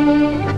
Música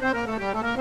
なるほど。